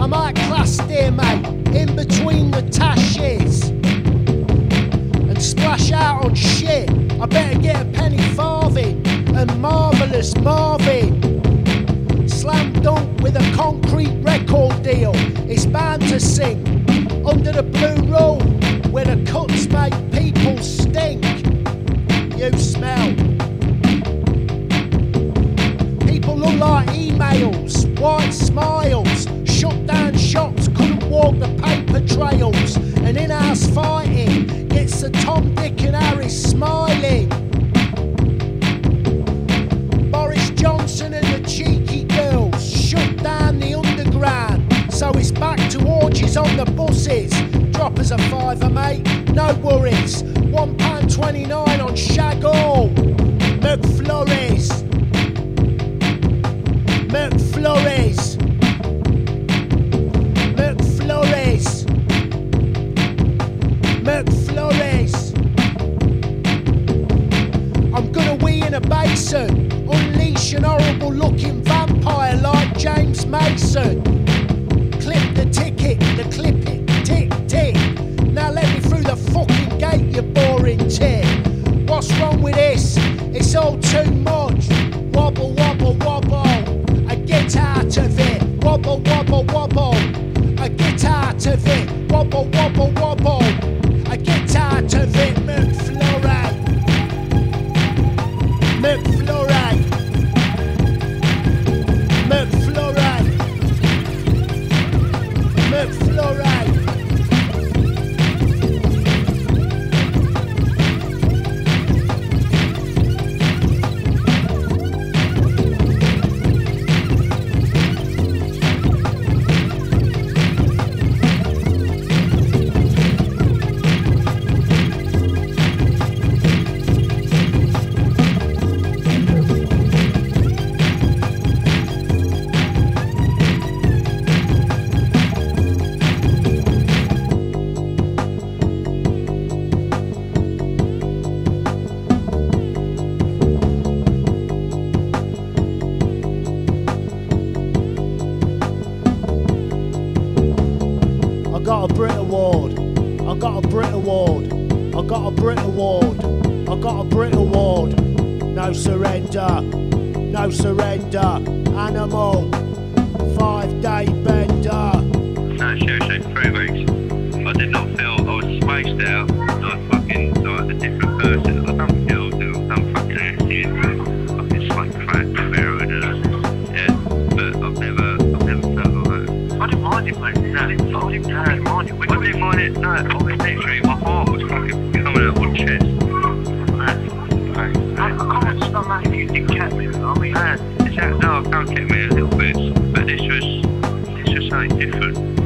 I'm out class, dear mate, in between the tashes. And splash out on shit. I better get a penny farthing and marvellous Marvin. Slam dunk with a concrete record deal. It's bound to sing under the blue rule where the cuts make people stink. You smell. People look like emails, white fighting gets the Tom, Dick, and Harry smiling. Boris Johnson and the cheeky girls shut down the underground, so it's back to orgies on the buses. Drop us a fiver, mate, no worries. I'm gonna wee in a basin, unleash an horrible looking vampire like James Mason. Clip the ticket, the clip it, tick tick. Now let me through the fucking gate, you boring tit. What's wrong with this? It's all too much. Wobble, wobble, wobble. I get out of it. Wobble, wobble, wobble. I get out of it. Wobble, wobble, wobble. I get out of it. Got a Brit Award. I got a Brit Award. I got a Brit Award. I got a Brit Award. No surrender. No surrender. Animal. Five day bender. No, seriously, three weeks. I did not feel I was spaced out, like fucking like a different different.